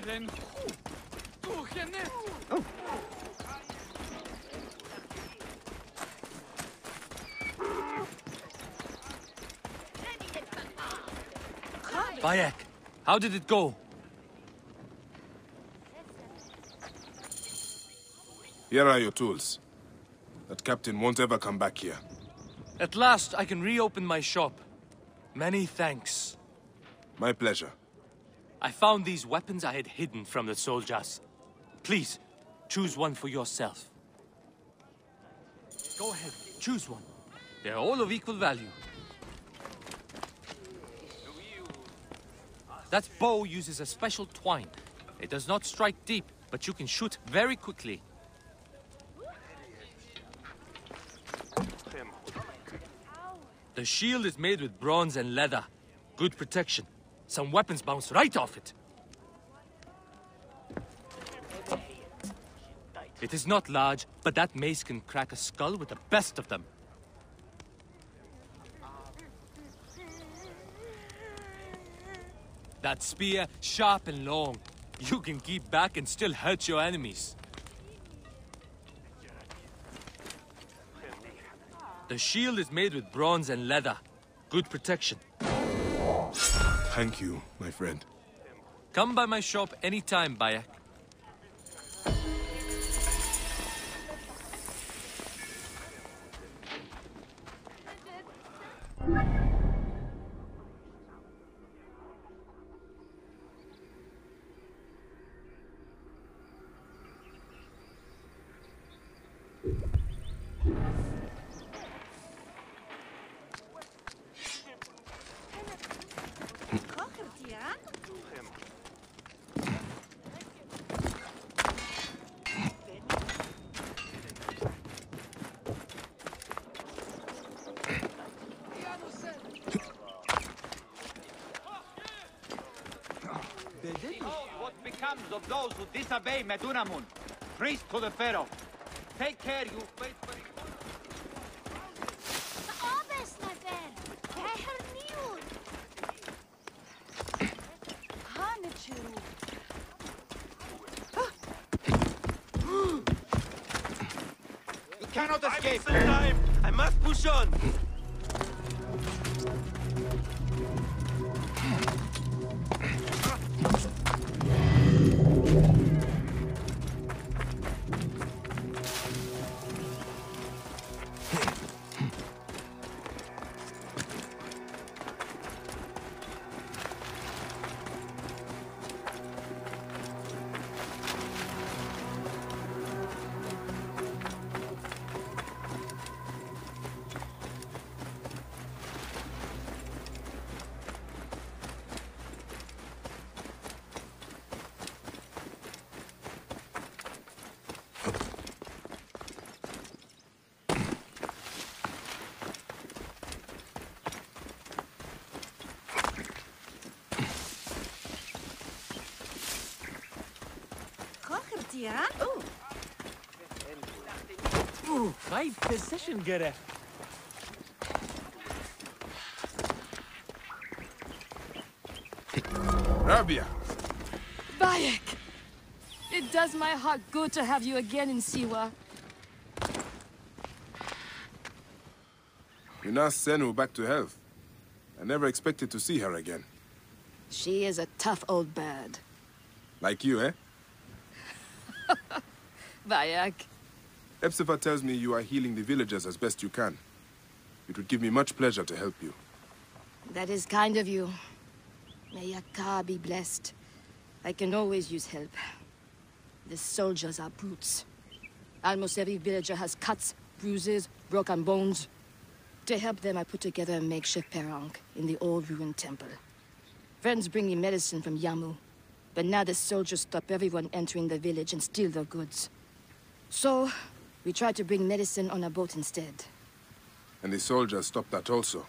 Herren! Du henne! Bayek, how did it go? Here are your tools. That captain won't ever come back here. At last, I can reopen my shop. Many thanks. My pleasure. I found these weapons I had hidden from the soldiers. Please, choose one for yourself. Go ahead, choose one. They're all of equal value. That bow uses a special twine. It does not strike deep, but you can shoot very quickly. The shield is made with bronze and leather. Good protection. Some weapons bounce right off it. It is not large, but that mace can crack a skull with the best of them. That spear, sharp and long. You can keep back and still hurt your enemies. The shield is made with bronze and leather. Good protection. Thank you, my friend. Come by my shop anytime, Bayek. What becomes of those who disobey Medunamun? Priest to the Pharaoh. Take care, you faithful... Abes, my friend. Keher niud. Hanichu. You cannot escape! I, time! I must push on! Kocher Tiran? Oh, Ooh, nice position, Gere. Rabia! Bayek! It does my heart good to have you again in Siwa. You nursed Senu back to health. I never expected to see her again. She is a tough old bird. Like you, eh? Bayek, Hepzefa tells me you are healing the villagers as best you can. It would give me much pleasure to help you. that is kind of you. May Yaka be blessed. I can always use help. The soldiers are brutes. Almost every villager has cuts, bruises, broken bones. To help them, I put together a makeshift perang in the old ruined temple. Friends bring me medicine from Yamu, but now the soldiers stop everyone entering the village and steal their goods. So, we tried to bring medicine on a boat instead. And the soldiers stopped that also.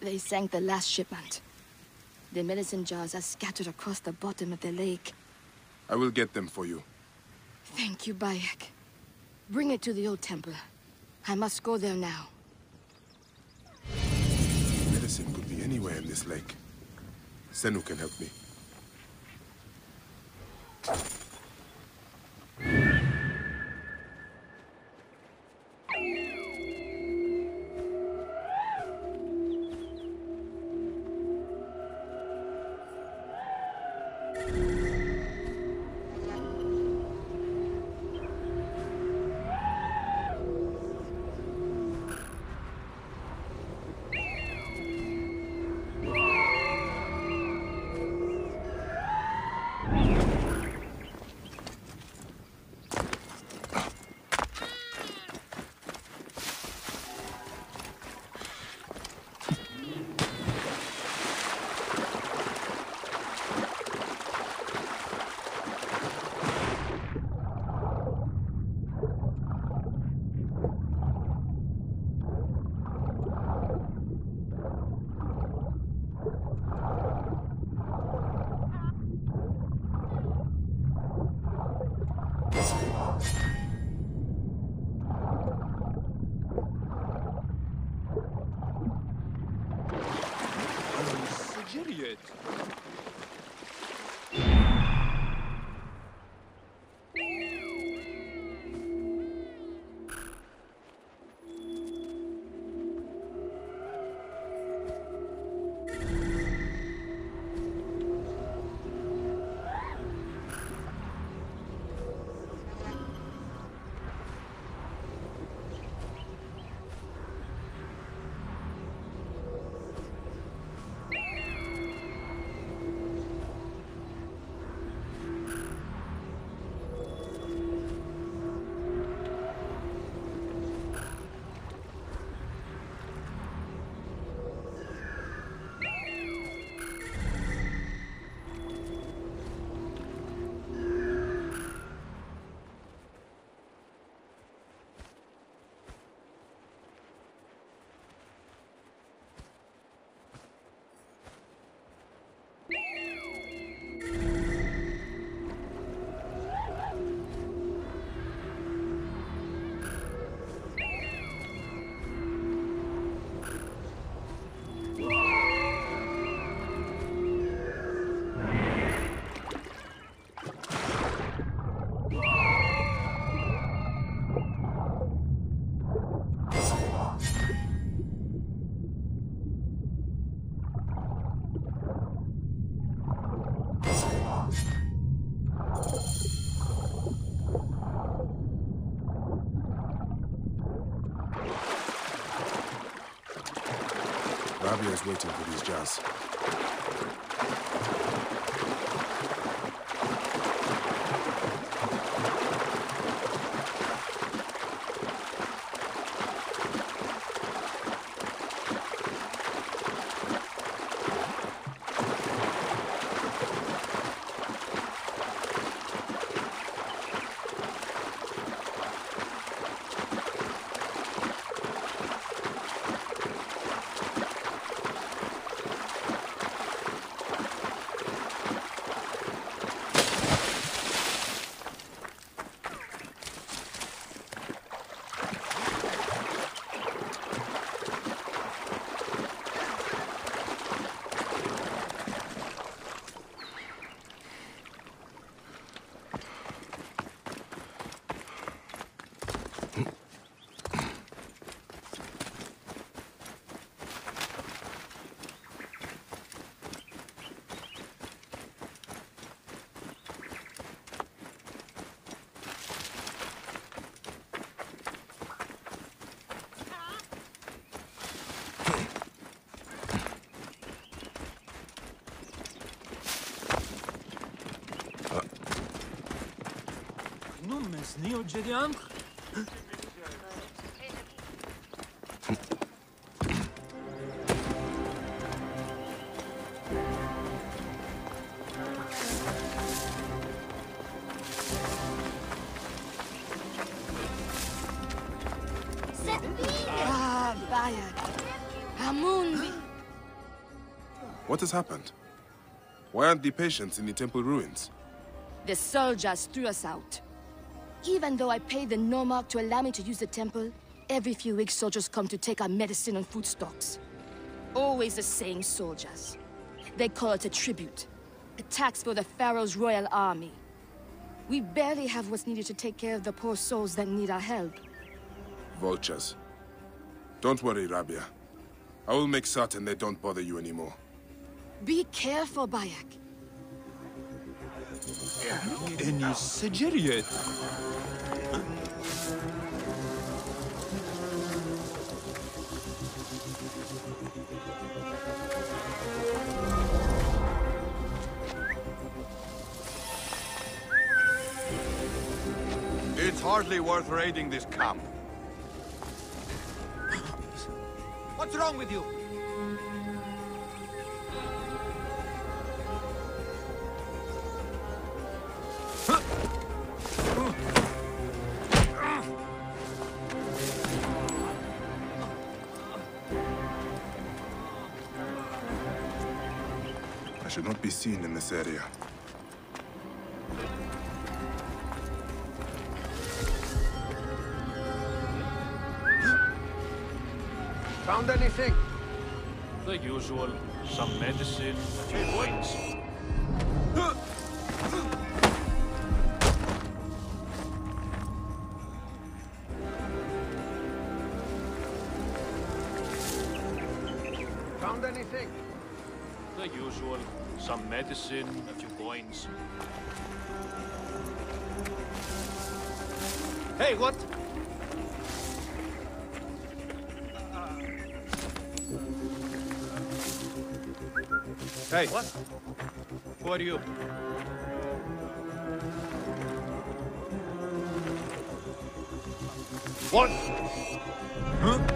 They sank the last shipment. The medicine jars are scattered across the bottom of the lake. I will get them for you. Thank you, Bayek. Bring it to the old temple. I must go there now. Medicine could be anywhere in this lake. Senu can help me. Waiting for these jars. Nu mes nio Set me! Ah, Bayek. Amun. What has happened? Why aren't the patients in the temple ruins? The soldiers threw us out. Even though I paid the Nomarch to allow me to use the temple, every few weeks soldiers come to take our medicine and food stocks. Always the same soldiers. They call it a tribute. A tax for the Pharaoh's royal army. We barely have what's needed to take care of the poor souls that need our help. Vultures. Don't worry, Rabia. I will make certain they don't bother you anymore. Be careful, Bayek. En je Sigiriet. It's hardly worth raiding this camp. What's wrong with you? Should not be seen in this area. Found anything? The usual. Some medicine, a few coins. Found anything? The usual. Some medicine, a few coins. Hey, what? Hey, What? Who are you? what? Hey,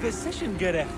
position gerecht.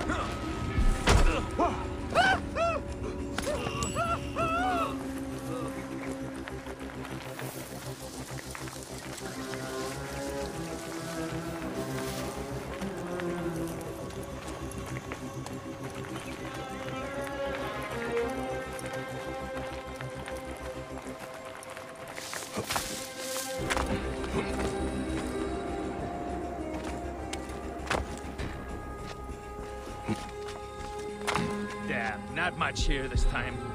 Much here this time.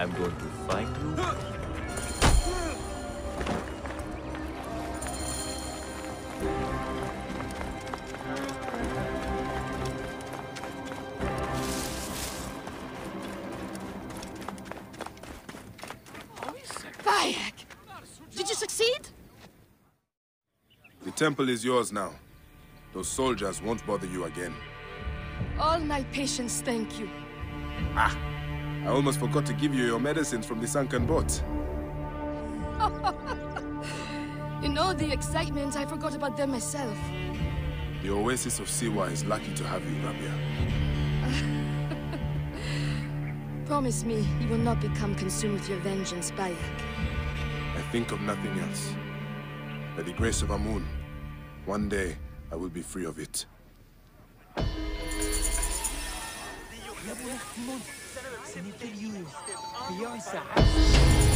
I'm going to find you. Bayek! Did you succeed? The temple is yours now. Those soldiers won't bother you again. All my patients thank you. Ah! I almost forgot to give you your medicines from the sunken boat. In all the excitement, I forgot about them myself. The Oasis of Siwa is lucky to have you, Rabia. Promise me you will not become consumed with your vengeance, Bayek. I think of nothing else. By the grace of Amun, one day I will be free of it. Sinitel you. Beyond sa